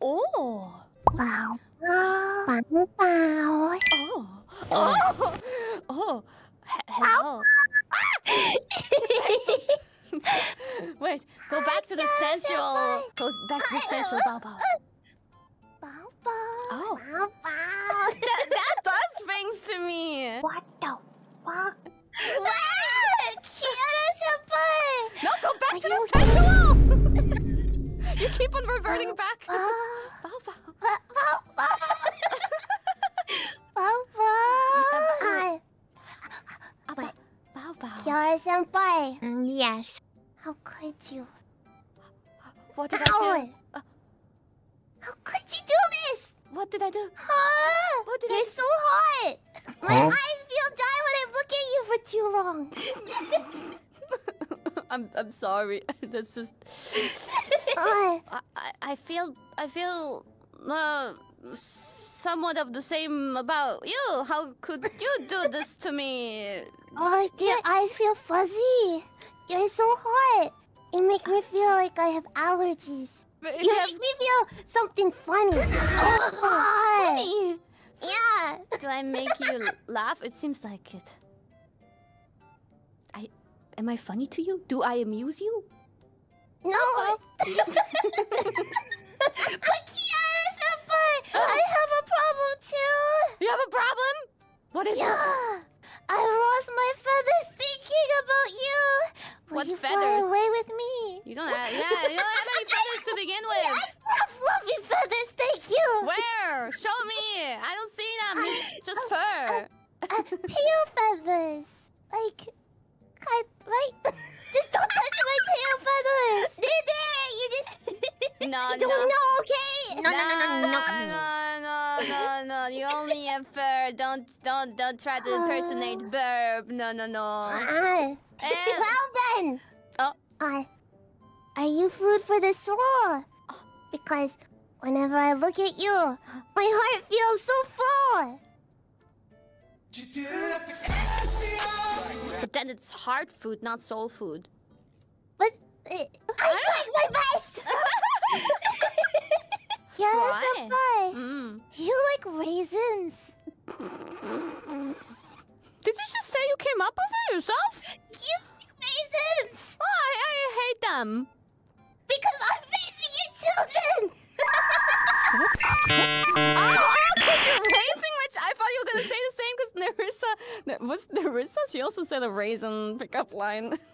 โอ้เปล่าเปล่าเปล่าโอ้โอ้โอ้เฮล Wait, go back to the sensual. Go back to the sensual, Bau Bau. Bau Bau. Oh. Bau Bau. That, that does things to me. What the fuck? Wow! Cute as a boy! No, go back Are to the sensual! You keep on reverting back. Bow bow. Bow bow. Bow bow. Bow bow. Bow, bow. Bow, bow. Kiara senpai. Mm, yes. How could you? What did Ow. I do? Uh, How could you do this? What did I do? Huh? What did You're I do? so hot. My huh? eyes feel dry when I look at you for too long. I'm I'm sorry. That's just I, I I feel I feel uh, somewhat of the same about you. How could you do this to me? Oh, your eyes feel fuzzy. You're so hot. It makes me feel like I have allergies. But You you make me feel something funny. oh, God. funny, Yeah. do I make you laugh? It seems like it. I am I funny to you? Do I amuse you? No. but Kiara senpai, I have a problem too. You have a problem? What is it? Yeah. I lost my feathers thinking about you. Will What you fly away with me? You don't have yeah. You don't have any feathers to begin with. I have fluffy feathers, thank you. Where? Show me. I don't see them. It's just fur. Uh, tail feathers. No, don't no. okay? no, no, no, no, no, no. No, no. No you only have fur. Don't, don't, don't try to impersonate burp. No, no, no. Ah. Eh. well then. Oh. Uh, are you food for the soul? Because whenever I look at you, my heart feels so full. But then it's heart food, not soul food. But uh, I tried my best. came up with it yourself? You raisins? Oh, I, I hate them. Because I'm raising your children. What? what? Oh, oh, 'cause you're raising which I thought you were gonna say the same because Nerissa, was Nerissa? She also said a raisin pickup line.